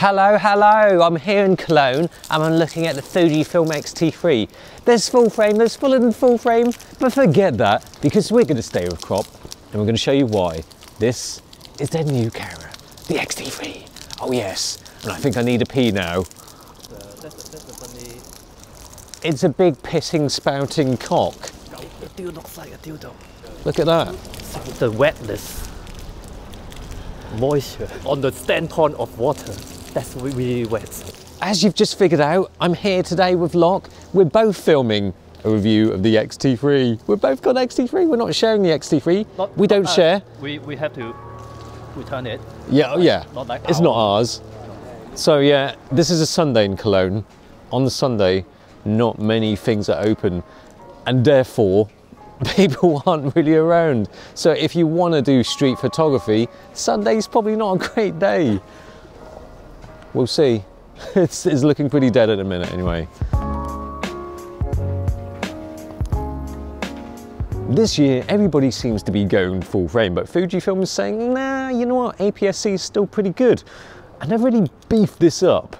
Hello, hello, I'm here in Cologne and I'm looking at the Fujifilm X-T3. There's full frame, there's fuller than full frame, but forget that because we're going to stay with crop and we're going to show you why. This is their new camera, the X-T3. Oh yes, and I think I need a pee now. It's a big pissing, spouting cock. It like a dildo. Look at that. The wetness, moisture on the standpoint of water, that's really wet. As you've just figured out, I'm here today with Lok. We're both filming a review of the XT3. We've both got XT3. We're not sharing the XT3. Not- we don't share. We, we have to return it. Yeah, oh yeah. Not like it's our- not ours. So yeah, this is a Sunday in Cologne. On the Sunday, not many things are open, and therefore, people aren't really around. So if you want to do street photography, Sunday's probably not a great day. We'll see. It's, it's looking pretty dead at the minute anyway. This year, everybody seems to be going full frame, but Fujifilm is saying, nah, you know what, APS-C is still pretty good. I they've really beefed this up,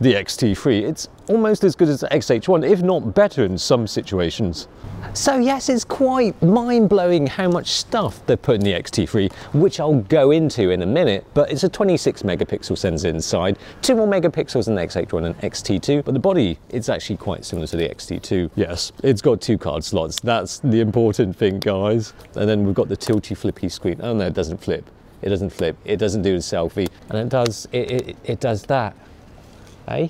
the X-T3. It's almost as good as the X-H1, if not better in some situations. So yes, it's quite mind-blowing how much stuff they put in the X-T3, which I'll go into in a minute, but it's a 26 megapixel sensor inside, two more megapixels than the X-H1 and X-T2, but the body is actually quite similar to the X-T2. Yes, it's got two card slots, that's the important thing, guys. And then we've got the tilty flippy screen. Oh no, it doesn't flip. It doesn't flip. It doesn't do the selfie. And it does, it, it, it does that. Eh?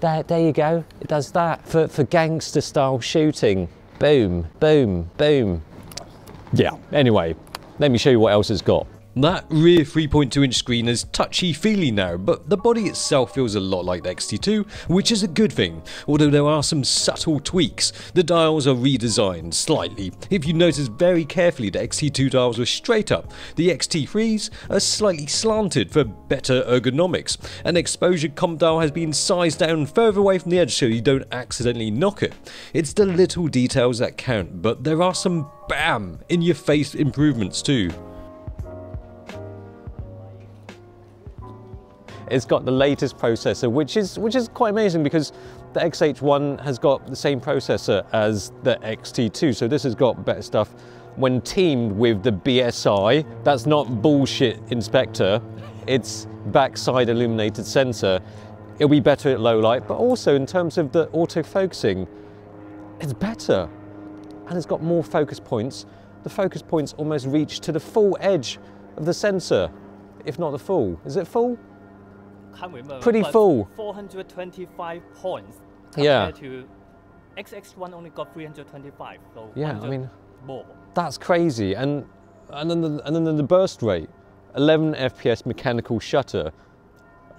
There, there you go. It does that for, for gangster style shooting. Boom, boom, boom. Yeah, anyway, let me show you what else it's got. That rear 3.2 inch screen is touchy feely now, but the body itself feels a lot like the XT2, which is a good thing, although there are some subtle tweaks. The dials are redesigned slightly. If you notice very carefully, the XT2 dials were straight up, the XT3s are slightly slanted for better ergonomics. An exposure comp dial has been sized down further away from the edge so you don't accidentally knock it. It's the little details that count, but there are some BAM in your face improvements too. It's got the latest processor, which is which is quite amazing because the XH1 has got the same processor as the XT2, so this has got better stuff. When teamed with the BSI, that's not bullshit inspector, it's backside illuminated sensor. It'll be better at low light, but also in terms of the autofocusing, it's better. And it's got more focus points. The focus points almost reach to the full edge of the sensor, if not the full. Is it full? Can't remember. Pretty full. 425 points. Yeah. To XH1 only got 325. So Yeah, I mean- more. That's crazy. And and then the, and then the burst rate, 11 FPS mechanical shutter,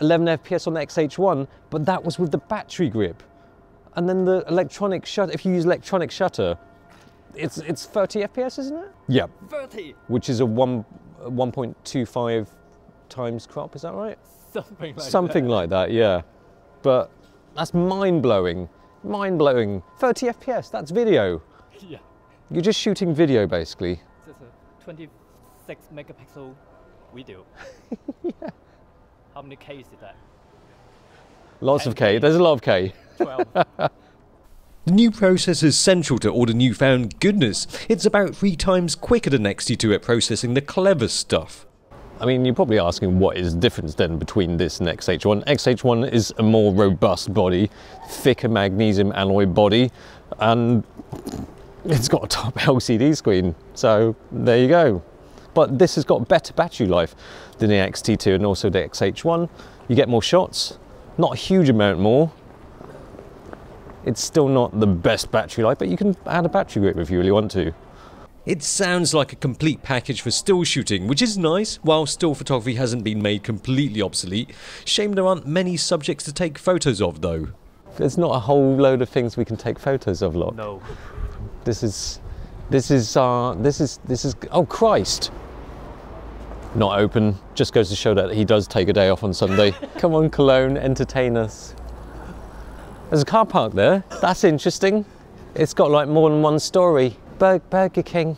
11 FPS on the XH1, but that was with the battery grip. And then the electronic shutter, if you use electronic shutter, it's it's 30 FPS, isn't it? Yeah, 30. which is a one a 1.25 times crop. Is that right? Something like Something like that. Yeah. But that's mind blowing. Mind blowing. 30 FPS. That's video. Yeah. You're just shooting video basically. It's a 26 megapixel video. yeah. How many K is that? Lots of K. There's a lot of K. 12. The new processor is central to all the newfound goodness. It's about three times quicker than XT2 at processing the clever stuff. I mean, you're probably asking what is the difference then between this and XH1. XH1 is a more robust body, thicker magnesium alloy body, and it's got a top LCD screen. So there you go. But this has got better battery life than the XT2 and also the XH1. You get more shots, not a huge amount more, it's still not the best battery life, but you can add a battery grip if you really want to. It sounds like a complete package for still shooting, which is nice, while still photography hasn't been made completely obsolete. Shame there aren't many subjects to take photos of though. There's not a whole load of things we can take photos of, lot. no. This is, this is, uh, this is, this is, oh Christ. Not open, just goes to show that he does take a day off on Sunday. Come on Cologne, entertain us. There's a car park there, that's interesting. It's got like more than one story. Bur- Burger King.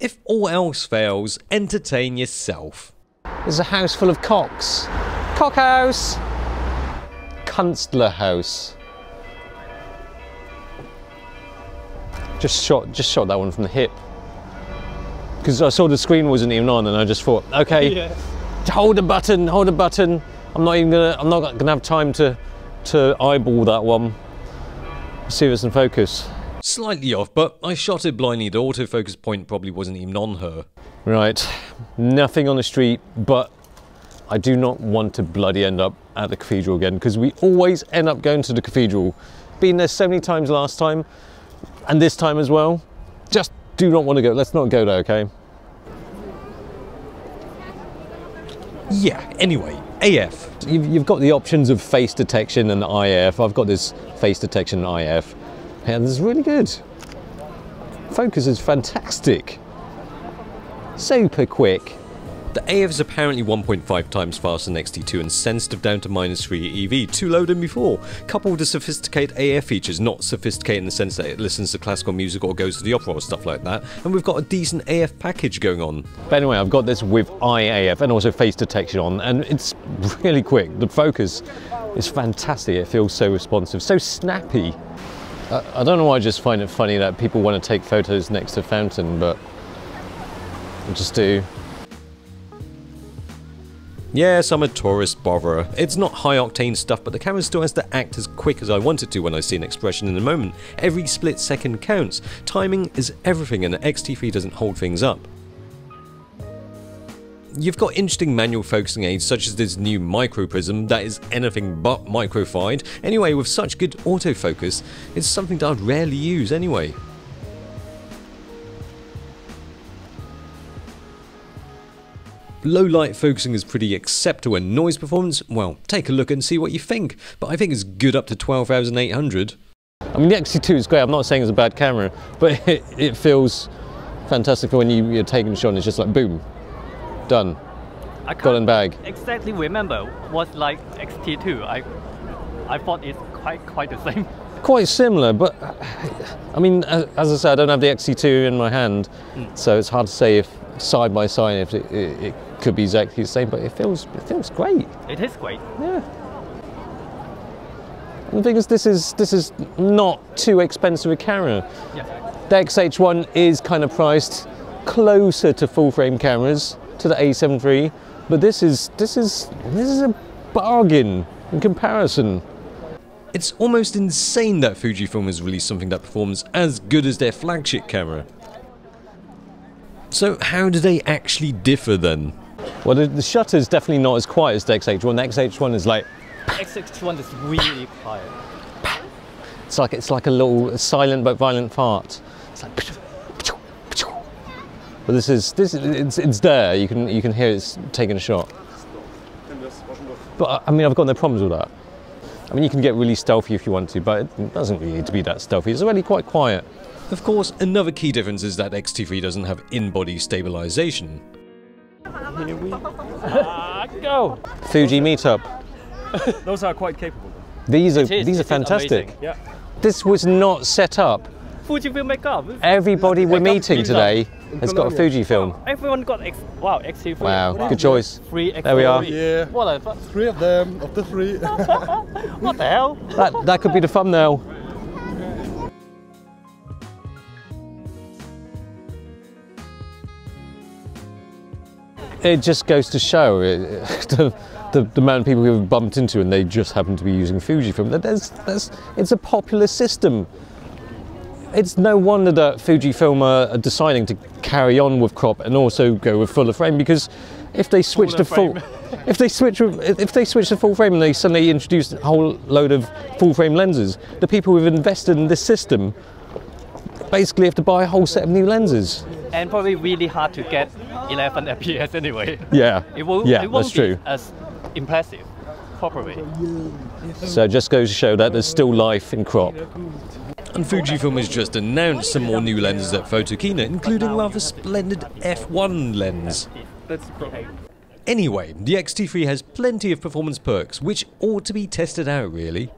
If all else fails, entertain yourself. There's a house full of cocks. Cockhouse! Kunstler House. Just shot, just shot that one from the hip. Because I saw the screen wasn't even on, and I just thought, okay, Yeah. hold the button, hold the button. I'm not even gonna, I'm not gonna have time to, to eyeball that one. See if it's in focus. Slightly off, but I shot it blindly. The autofocus point probably wasn't even on her. Right, nothing on the street, but I do not want to bloody end up at the cathedral again because we always end up going to the cathedral. Been there so many times last time and this time as well. Just do not want to go. Let's not go there, okay? Yeah, anyway, AF. You've, you've got the options of face detection and IF. I've got this face detection and IF, and is really good. Focus is fantastic. Super quick. The AF is apparently 1.5 times faster than XT2 and sensitive down to minus 3 EV, too low than before. Coupled with sophisticated AF features, not sophisticated in the sense that it listens to classical music or goes to the opera or stuff like that, and we've got a decent AF package going on. But anyway, I've got this with IAF and also face detection on, and it's really quick. The focus is fantastic. It feels so responsive, so snappy. I, don't know why I just find it funny that people want to take photos next to fountain, but I just do. Yes, I'm a tourist botherer. It's not high octane stuff, but the camera still has to act as quick as I want it to when I see an expression in a moment. Every split second counts. Timing is everything, and the XT3 doesn't hold things up. You've got interesting manual focusing aids such as this new micro prism that is anything but microfied. Anyway, with such good autofocus, it's something that I'd rarely use anyway. Low light focusing is pretty acceptable and noise performance, well, take a look and see what you think, but I think it's good up to 12,800. I mean the XT2 is great, I'm not saying it's a bad camera, but it, it feels fantastic when you, you're taking a shot and it's just like boom, done, I can't bag. exactly remember what's like XT2. I I thought it's quite quite the same. Quite similar, but I mean, as I said, I don't have the XT2 in my hand, hmm. so it's hard to say if side by side if it, it, it could be exactly the same, but it feels, it feels great. It is great. Yeah. And the thing is, this is this is not too expensive a camera. Yeah. The XH1 is kind of priced closer to full frame cameras to the A7 III, but this is this is this is a bargain in comparison. It's almost insane that Fujifilm has released something that performs as good as their flagship camera. So how do they actually differ then? Well, the, the shutter is definitely not as quiet as the XH1. The XH1 is like XH1 is really quiet. It's like it's like a little silent but violent fart. It's like. But this is this it's, it's there. You can you can hear it's taking a shot. But I mean, I've got no problems with that. I mean, you can get really stealthy if you want to, but it doesn't really need to be that stealthy. It's already quite quiet. Of course, another key difference is that XT3 doesn't have in-body stabilization. Ah, go! Fuji meetup. Those are quite capable. These are It is, these are fantastic. Yeah. This was not set up. Fujifilm makeup. Everybody we're Makeup meeting team today has got a Fujifilm. Everyone got X. Wow, XT3. Wow, good choice. Three X. There we are. Yeah. What the fuck? Three of them, of the three. What the hell? That that could be the thumbnail. It just goes to show it, the, the, the amount of people who have bumped into and they just happen to be using Fujifilm. That there's, there's, it's a popular system. It's no wonder that Fujifilm are, are deciding to carry on with crop and also go with fuller frame because if they switch to full, if they switch if they switch to full frame and they suddenly introduce a whole load of full frame lenses, the people who've invested in this system basically have to buy a whole set of new lenses. And probably really hard to get 11 FPS anyway. Yeah, It will. yeah, it won't that's be true. as impressive, probably. So it just goes to show that there's still life in crop. And Fujifilm has just announced some more new lenses at Photokina, including a rather splendid f1 lens. Anyway, the X-T3 has plenty of performance perks, which ought to be tested out really.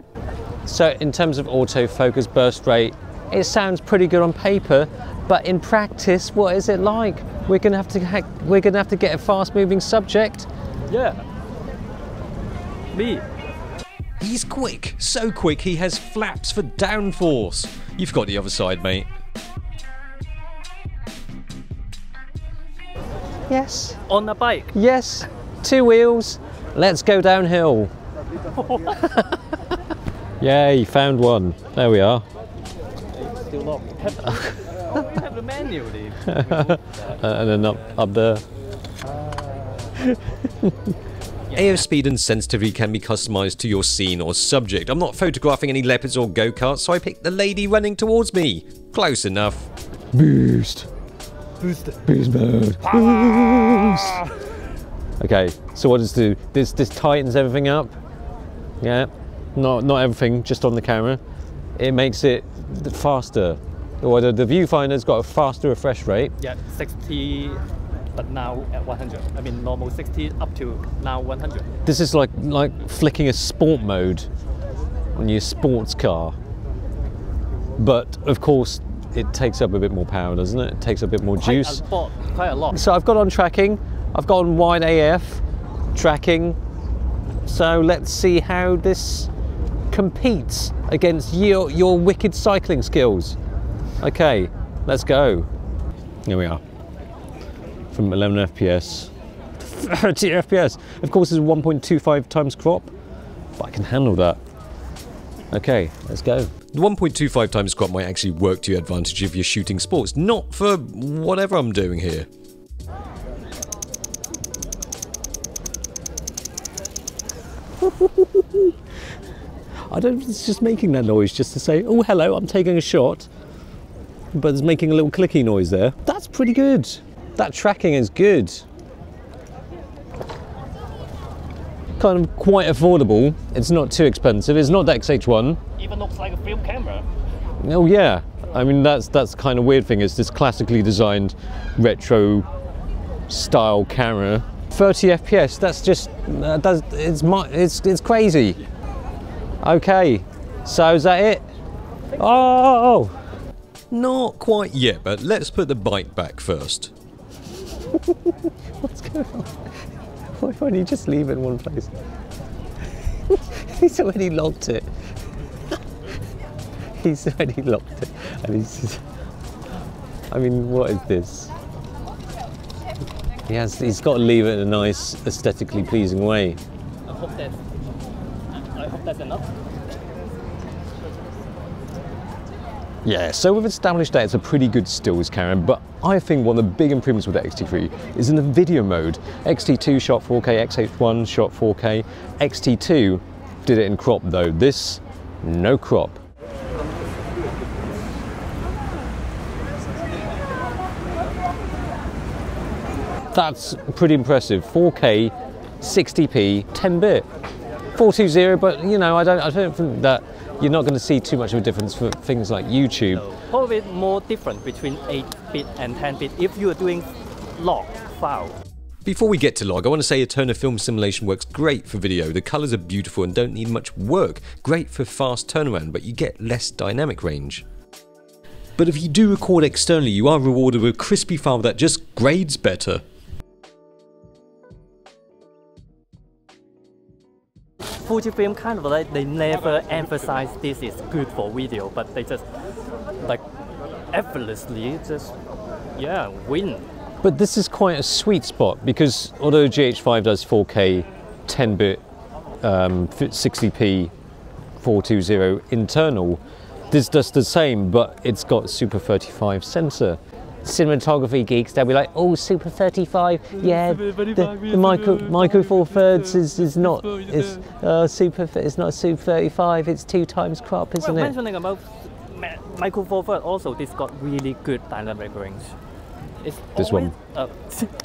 So in terms of autofocus burst rate, it sounds pretty good on paper, but in practice, what is it like? We're gonna have to ha- we're gonna have to get a fast-moving subject Yeah. Me. He's quick, so quick he has flaps for downforce. You've got the other side, mate. Yes. On the bike. Yes. Two wheels. Let's go downhill. Yay, found one. There we are. Still locked. Have, we have the manual, Lee. Uh, and then up, up there. AF speed and sensitivity can be customized to your scene or subject. I'm not photographing any leopards or go-karts, so I picked the lady running towards me. Close enough. Boost. Boost. Boost mode. Ah! Boost. Okay, so what does do? This this tightens everything up. Yeah, not not everything, just on the camera. It makes it faster. Or the, the viewfinder's got a faster refresh rate. Yeah, 60, but now at 100. I mean, normal 60 up to now 100. This is like like flicking a sport mode on your sports car. But of course, it takes up a bit more power, doesn't it? It takes a bit more juice. Quite a lot. Quite a lot. So I've got on tracking, I've got on wide AF tracking. So let's see how this competes against your, your wicked cycling skills. Okay, let's go. Here we are. From 11 FPS, 30 FPS. Of course, it's 1.25 times crop, but I can handle that. Okay, let's go. The 1.25 times crop might actually work to your advantage if you're shooting sports, not for whatever I'm doing here. I don't. It's just making that noise just to say, "Oh, hello, I'm taking a shot," but it's making a little clicky noise there. That's pretty good. That tracking is good. Kind of quite affordable. It's not too expensive. It's not the XH1. Even looks like a film camera. Oh yeah. I mean that's that's kind of weird thing. Is this classically designed retro style camera? 30 FPS. That's just uh, that's it's my it's it's crazy. Okay, so is that it? Oh, Not quite yet, but let's put the bike back first. what's going on? Why won't he just leave it in one place? he's already locked it. he's already locked it, and he's. Just, I mean, what is this? He has. He's got to leave it in a nice, aesthetically pleasing way. I hope that's, I hope that's enough. Yeah, so we've established that it's a pretty good stills camera, but I think one of the big improvements with the XT3 is in the video mode. XT2 shot 4K, XH1 shot 4K, XT2 did it in crop though. This, no crop. That's pretty impressive. 4K, 60p, 10 bit. 420, but you know, I don't, I don't think that you're not going to see too much of a difference for things like YouTube. Probably more different between 8-bit and 10-bit if you are doing log file. Before we get to log, I want to say Eterna Film Simulation works great for video. The colours are beautiful and don't need much work. Great for fast turnaround, but you get less dynamic range. But if you do record externally, you are rewarded with a crispy file that just grades better. Fujifilm kind of like they never emphasize this is good for video, but they just like effortlessly just yeah win. But this is quite a sweet spot because although GH5 does 4K, 10 bit, um, 60p, 420 internal, this does the same, but it's got Super 35 sensor. Cinematography geeks, they'll be like, oh, Super 35, yeah, the, the micro, micro four thirds is, is not, is uh, super, it's not Super 35, it's two times crop, isn't well, it? mentioning about ma- Micro Four Third also, this got really good dynamic range. It's This always, one. Uh,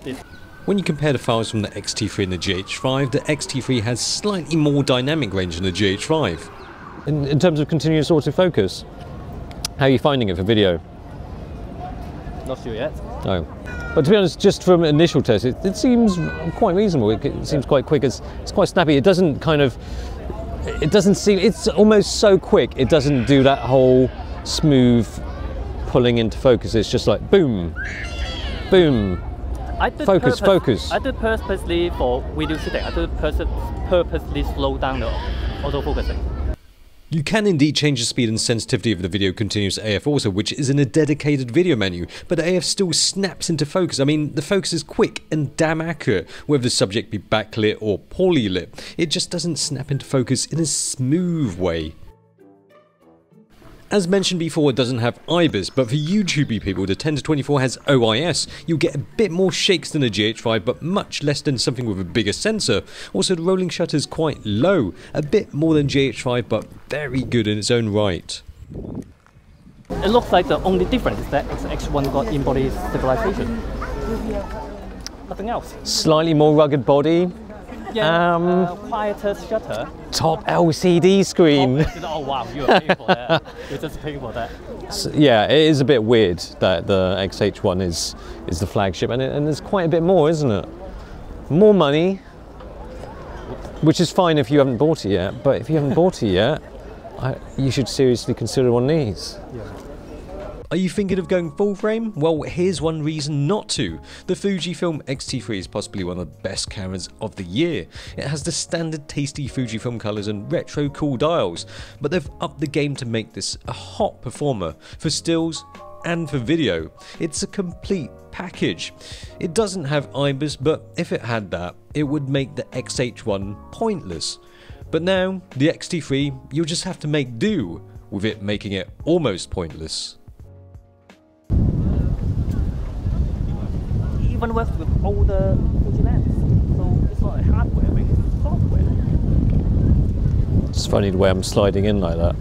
this, When you compare the files from the XT3 and the GH5, the XT3 has slightly more dynamic range than the GH5. In, in terms of continuous autofocus, how are you finding it for video? Not sure yet. No. But to be honest, just from initial test, it, it seems quite reasonable. It, it seems quite quick. It's, it's quite snappy. It doesn't kind of, it doesn't seem, it's almost so quick. It doesn't do that whole smooth pulling into focus. It's just like boom, boom. I did Focus, purpose- focus. I did purposely for video shooting. I did purposely slow down the autofocusing. You can indeed change the speed and sensitivity of the video continuous AF also, which is in a dedicated video menu, but AF still snaps into focus. I mean, the focus is quick and damn accurate, whether the subject be backlit or poorly lit. It just doesn't snap into focus in a smooth way. As mentioned before, it doesn't have IBIS, but for YouTubey people, the 10 to 24 has OIS. You'll get a bit more shakes than a GH5, but much less than something with a bigger sensor. Also, the rolling shutter is quite low, a bit more than GH5, but very good in its own right. It looks like the only difference is that XH1 got in-body stabilization. Nothing else. Slightly more rugged body, Yeah, Um, uh, quieter shutter. top LCD screen. Oh, oh wow, you're paying for that. You're just paying for that. S- yeah, it is a bit weird that the XH1 is is the flagship, and, it, and there's quite a bit more, isn't it? More money, which is fine if you haven't bought it yet. But if you haven't bought it yet, I, you should seriously consider one of these. Are you thinking of going full frame? Well, here's one reason not to. The Fujifilm X-T3 is possibly one of the best cameras of the year. It has the standard tasty Fujifilm colours and retro cool dials, but they've upped the game to make this a hot performer for stills and for video. It's a complete package. It doesn't have IBIS, but if it had that, it would make the XH1 pointless. But now, the X-T3, you'll just have to make do with it making it almost pointless. Works with Fuji. So it's not a hardware, but it's software. It's funny the way I'm sliding in like that.